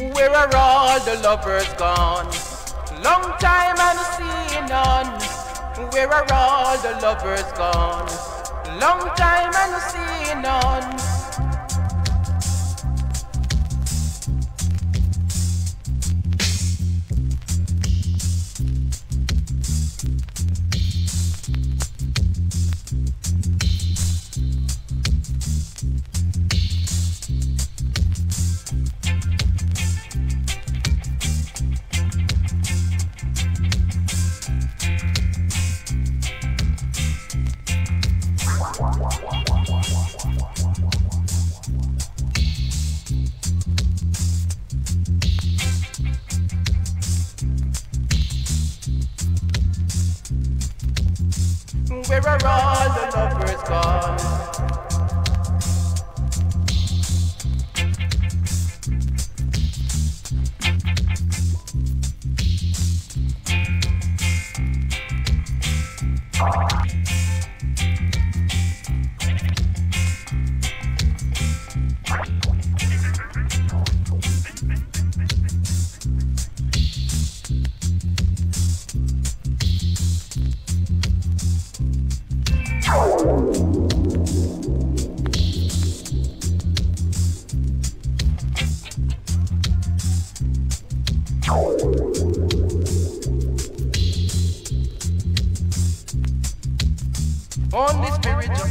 Where are all the lovers gone? Long time I no see none. Where are all the lovers gone? Long time I no see none. Where are all the lovers gone? on the spiritual.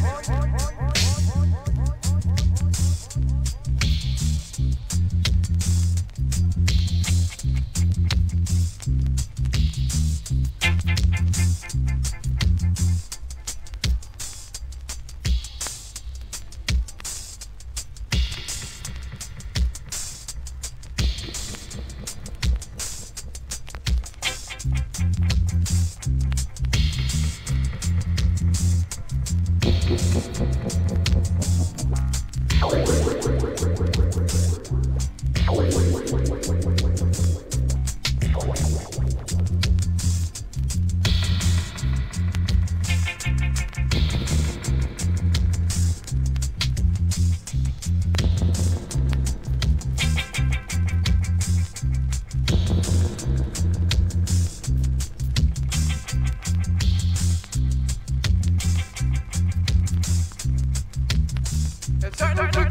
Only spirit It's certain